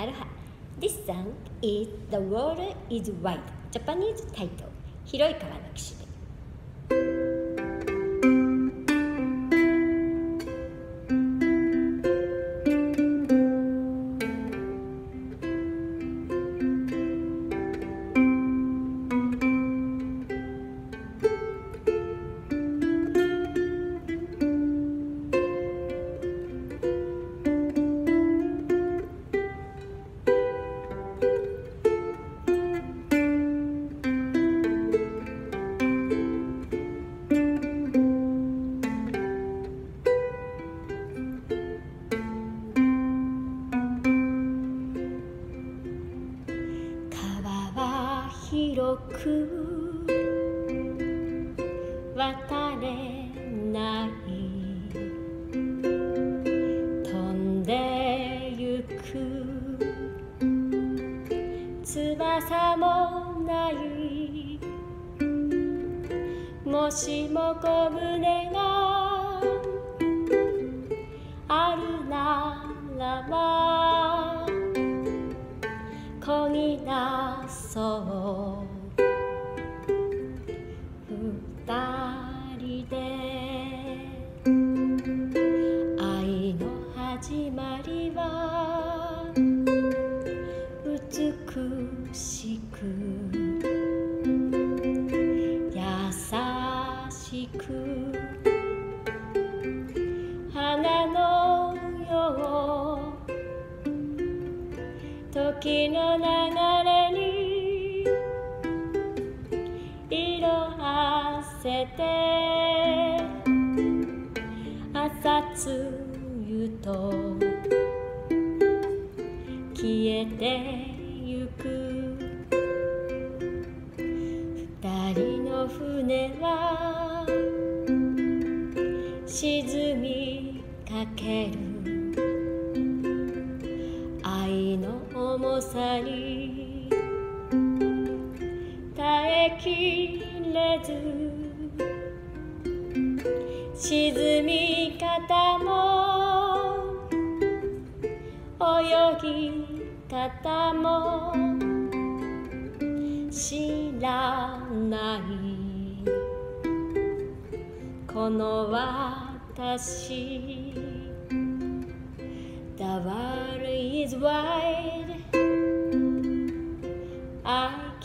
アロハ This song is The World is Wide Japanese title 広い川の岸辺広く渡れない。飛んでゆく。翼もない。もしも小舟が。こぎ出そう二人で愛の始まりは美しく優しく時の流れに色あせて朝露と消えてゆく。二人の船は沈みかける。さに耐えきれず沈み方も泳ぎ方も知らないこの私 The world is wide.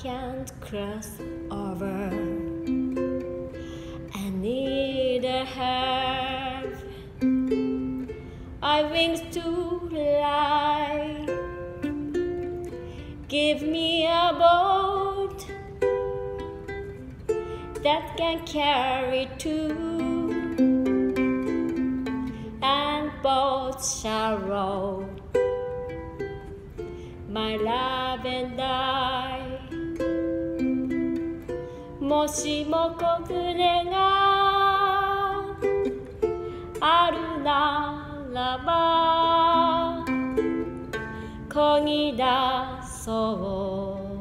Can't cross over. I need a help. I wings to fly. Give me a boat that can carry two and both shall roll. My love and I もしも小暮があるならばこぎ出そう。